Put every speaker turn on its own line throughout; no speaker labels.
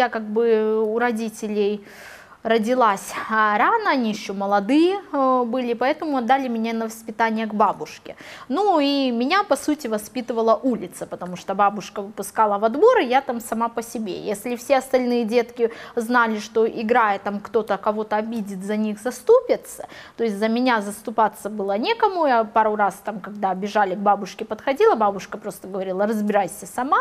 я как бы у родителей родилась а, рано, они еще молодые э, были, поэтому отдали меня на воспитание к бабушке. Ну и меня, по сути, воспитывала улица, потому что бабушка выпускала во двор, и я там сама по себе. Если все остальные детки знали, что играя там кто-то кого-то обидит, за них заступится, то есть за меня заступаться было некому, я пару раз там, когда бежали к бабушке, подходила, бабушка просто говорила, разбирайся сама,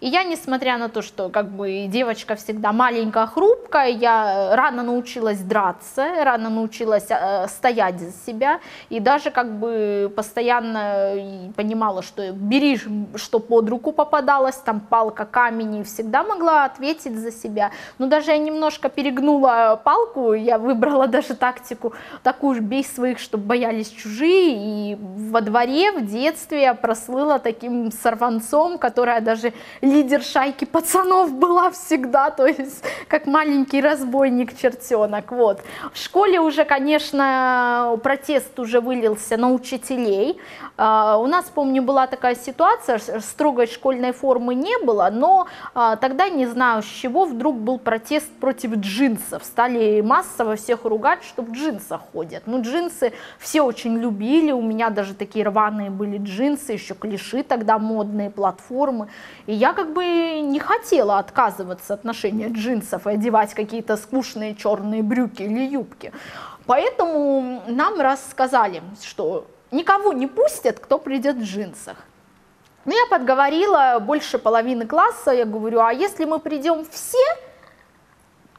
и я, несмотря на то, что как бы девочка всегда маленькая, хрупкая, я рано рано научилась драться, рано научилась э, стоять за себя, и даже как бы постоянно понимала, что бери, что под руку попадалось, там палка, камень, и всегда могла ответить за себя. Но даже я немножко перегнула палку, я выбрала даже тактику такую же, бей своих, чтобы боялись чужие, и во дворе в детстве я прослыла таким сорванцом, которая даже лидер шайки пацанов была всегда, то есть как маленький разбойник чертенок. Вот. В школе уже, конечно, протест уже вылился на учителей. А, у нас, помню, была такая ситуация, строгой школьной формы не было, но а, тогда, не знаю с чего, вдруг был протест против джинсов. Стали массово всех ругать, что в джинсах ходят. Ну, джинсы все очень любили, у меня даже такие рваные были джинсы, еще клиши тогда модные, платформы. И я как бы не хотела отказываться от ношения джинсов и одевать какие-то скучные черные брюки или юбки. Поэтому нам рассказали, что никого не пустят, кто придет в джинсах. Ну, я подговорила больше половины класса, я говорю, а если мы придем все,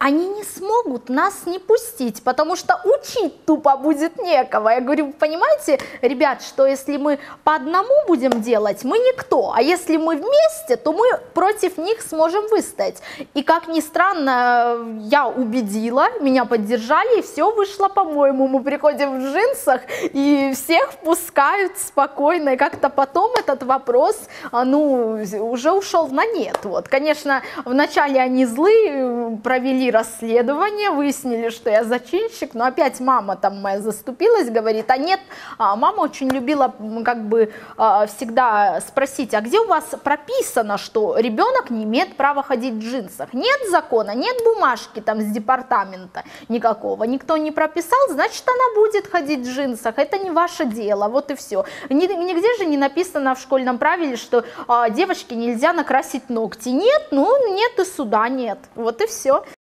они не смогут нас не пустить, потому что учить тупо будет некого. Я говорю, понимаете, ребят, что если мы по одному будем делать, мы никто, а если мы вместе, то мы против них сможем выстоять. И как ни странно, я убедила, меня поддержали, и все вышло по-моему. Мы приходим в джинсах, и всех впускают спокойно, и как-то потом этот вопрос, а, ну, уже ушел на нет. Вот, конечно, вначале они злые, провели расследование, выяснили, что я зачинщик, но опять мама там моя заступилась, говорит, а нет, а мама очень любила как бы а, всегда спросить, а где у вас прописано, что ребенок не имеет права ходить в джинсах? Нет закона, нет бумажки там с департамента никакого, никто не прописал, значит она будет ходить в джинсах, это не ваше дело, вот и все. Нигде же не написано в школьном правиле, что а, девочке нельзя накрасить ногти. Нет, ну нет и суда нет, вот и все.